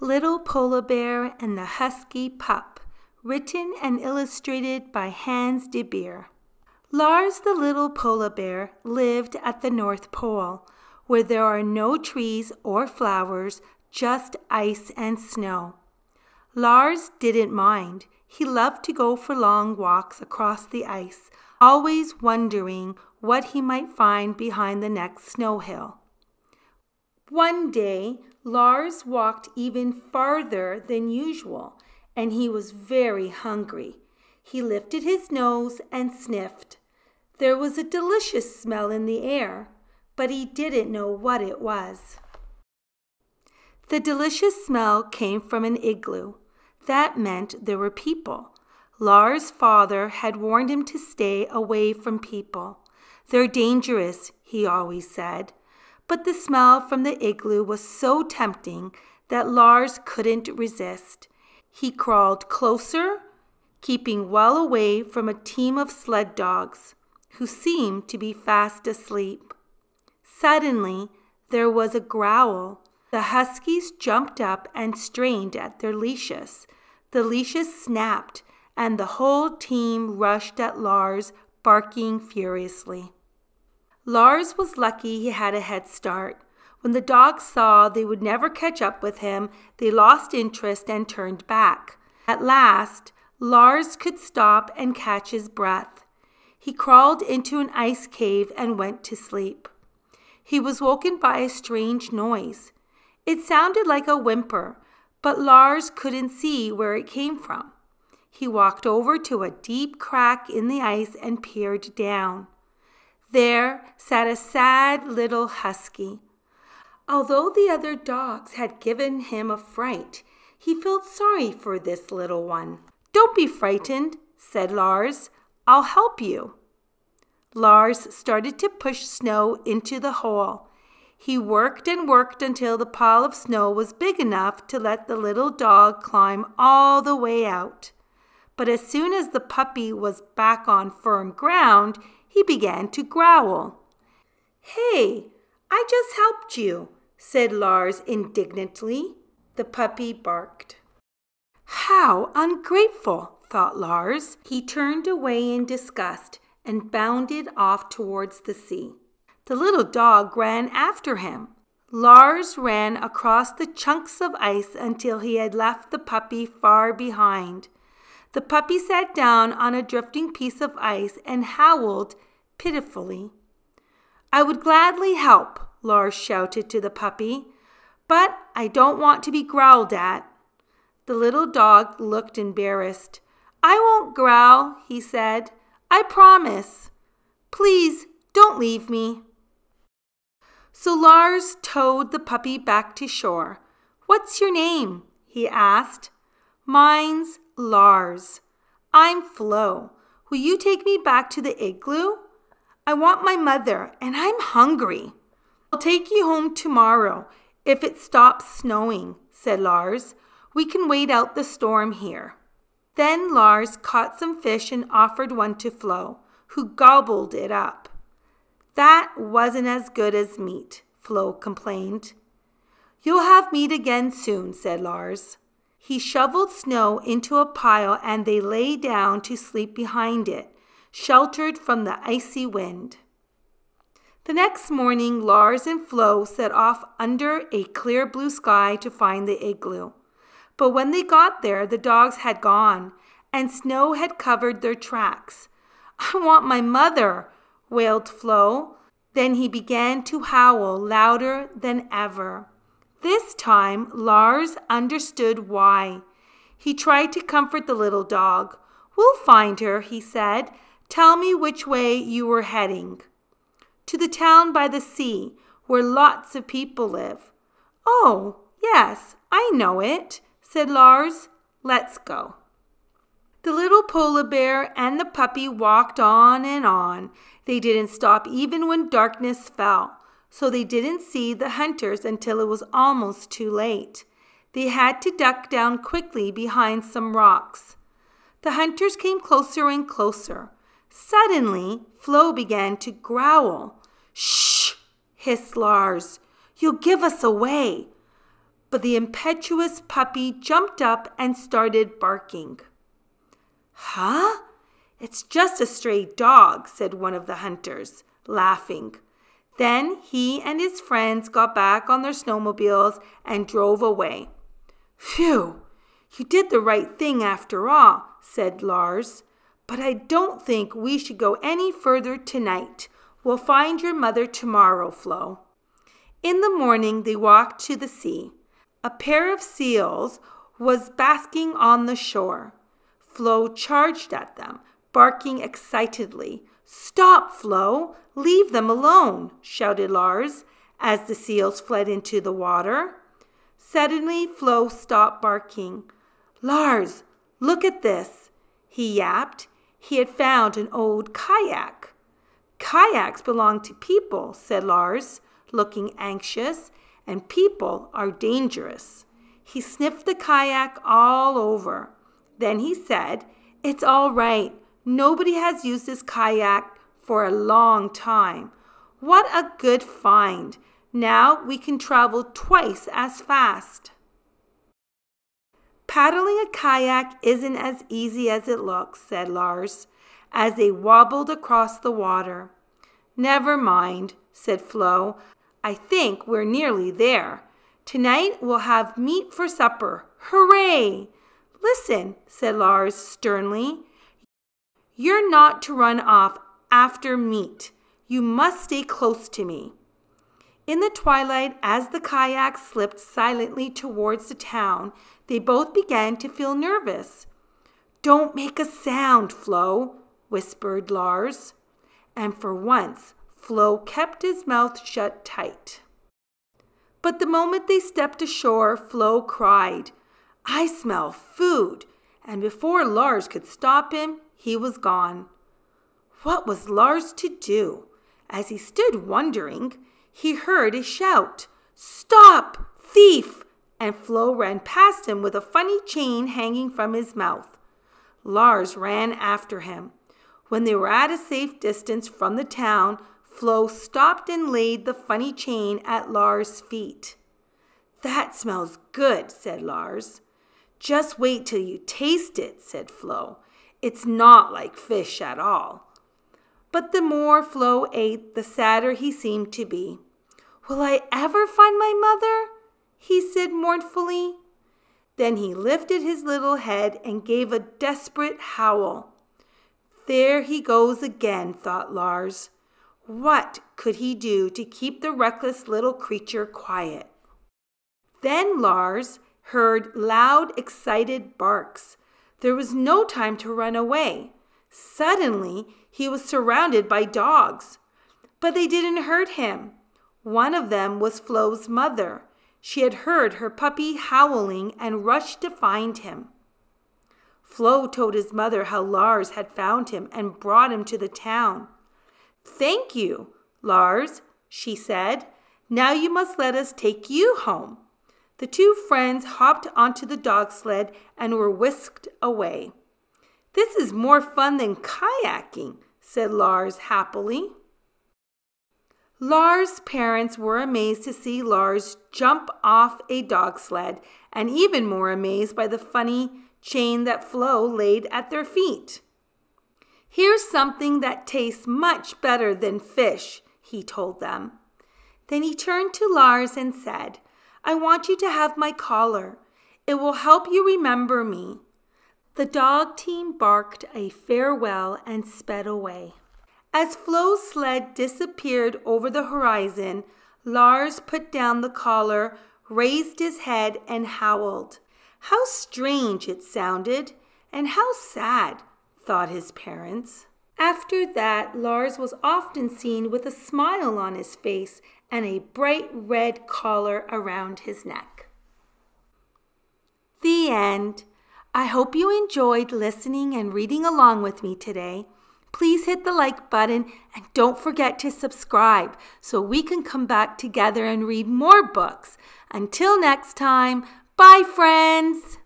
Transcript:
Little Polar Bear and the Husky Pup, written and illustrated by Hans de Beer. Lars the little polar bear lived at the North Pole, where there are no trees or flowers, just ice and snow. Lars didn't mind. He loved to go for long walks across the ice, always wondering what he might find behind the next snow hill. One day, Lars walked even farther than usual, and he was very hungry. He lifted his nose and sniffed. There was a delicious smell in the air, but he didn't know what it was. The delicious smell came from an igloo. That meant there were people. Lars' father had warned him to stay away from people. They're dangerous, he always said but the smell from the igloo was so tempting that Lars couldn't resist. He crawled closer, keeping well away from a team of sled dogs who seemed to be fast asleep. Suddenly, there was a growl. The huskies jumped up and strained at their leashes. The leashes snapped, and the whole team rushed at Lars, barking furiously. Lars was lucky he had a head start. When the dogs saw they would never catch up with him, they lost interest and turned back. At last, Lars could stop and catch his breath. He crawled into an ice cave and went to sleep. He was woken by a strange noise. It sounded like a whimper, but Lars couldn't see where it came from. He walked over to a deep crack in the ice and peered down. There sat a sad little husky. Although the other dogs had given him a fright, he felt sorry for this little one. Don't be frightened, said Lars. I'll help you. Lars started to push snow into the hole. He worked and worked until the pile of snow was big enough to let the little dog climb all the way out. But as soon as the puppy was back on firm ground, he began to growl. Hey, I just helped you, said Lars indignantly. The puppy barked. How ungrateful, thought Lars. He turned away in disgust and bounded off towards the sea. The little dog ran after him. Lars ran across the chunks of ice until he had left the puppy far behind. The puppy sat down on a drifting piece of ice and howled pitifully. I would gladly help, Lars shouted to the puppy, but I don't want to be growled at. The little dog looked embarrassed. I won't growl, he said. I promise. Please don't leave me. So Lars towed the puppy back to shore. What's your name? he asked. Mine's Lars. I'm Floe. Will you take me back to the igloo? I want my mother, and I'm hungry. I'll take you home tomorrow if it stops snowing, said Lars. We can wait out the storm here. Then Lars caught some fish and offered one to Floe, who gobbled it up. That wasn't as good as meat, Floe complained. You'll have meat again soon, said Lars. He shoveled snow into a pile and they lay down to sleep behind it sheltered from the icy wind. The next morning, Lars and Floe set off under a clear blue sky to find the igloo. But when they got there, the dogs had gone, and snow had covered their tracks. I want my mother, wailed Floe. Then he began to howl louder than ever. This time, Lars understood why. He tried to comfort the little dog. We'll find her, he said. Tell me which way you were heading. To the town by the sea, where lots of people live. Oh, yes, I know it, said Lars. Let's go. The little polar bear and the puppy walked on and on. They didn't stop even when darkness fell, so they didn't see the hunters until it was almost too late. They had to duck down quickly behind some rocks. The hunters came closer and closer. Suddenly, Floe began to growl. Shh, hissed Lars. You'll give us away. but the impetuous puppy jumped up and started barking. Huh? It's just a stray dog, said one of the hunters, laughing. Then he and his friends got back on their snowmobiles and drove away. Phew! You did the right thing after all, said Lars. But I don't think we should go any further tonight. We'll find your mother tomorrow, Floe. In the morning, they walked to the sea. A pair of seals was basking on the shore. Floe charged at them, barking excitedly. Stop, Floe! Leave them alone, shouted Lars as the seals fled into the water. Suddenly, Floe stopped barking. Lars, look at this, he yapped. He had found an old kayak. Kayaks belong to people, said Lars, looking anxious, and people are dangerous. He sniffed the kayak all over. Then he said, It's all right. Nobody has used this kayak for a long time. What a good find! Now we can travel twice as fast. Paddling a kayak isn't as easy as it looks, said Lars, as they wobbled across the water. Never mind, said Floe. I think we're nearly there. Tonight we'll have meat for supper. Hooray! Listen, said Lars sternly. You're not to run off after meat. You must stay close to me. In the twilight, as the kayak slipped silently towards the town, they both began to feel nervous. Don't make a sound, Floe, whispered Lars. And for once, Floe kept his mouth shut tight. But the moment they stepped ashore, Floe cried, I smell food. And before Lars could stop him, he was gone. What was Lars to do? As he stood wondering, he heard a shout Stop! Thief! And Floe ran past him with a funny chain hanging from his mouth. Lars ran after him. When they were at a safe distance from the town, Floe stopped and laid the funny chain at Lars' feet. That smells good, said Lars. Just wait till you taste it, said Floe. It's not like fish at all. But the more Floe ate, the sadder he seemed to be. Will I ever find my mother? he said mournfully. Then he lifted his little head and gave a desperate howl. There he goes again, thought Lars. What could he do to keep the reckless little creature quiet? Then Lars heard loud, excited barks. There was no time to run away. Suddenly, he was surrounded by dogs. But they didn't hurt him. One of them was Floe's mother. She had heard her puppy howling and rushed to find him. Floe told his mother how Lars had found him and brought him to the town. Thank you, Lars, she said. Now you must let us take you home. The two friends hopped onto the dog sled and were whisked away. This is more fun than kayaking, said Lars happily. Lars' parents were amazed to see Lars jump off a dog sled and even more amazed by the funny chain that Floe laid at their feet. Here's something that tastes much better than fish, he told them. Then he turned to Lars and said, I want you to have my collar. It will help you remember me. The dog team barked a farewell and sped away. As Floe's sled disappeared over the horizon, Lars put down the collar, raised his head, and howled. How strange it sounded, and how sad, thought his parents. After that, Lars was often seen with a smile on his face and a bright red collar around his neck. The end. I hope you enjoyed listening and reading along with me today. Please hit the like button and don't forget to subscribe so we can come back together and read more books. Until next time, bye, friends.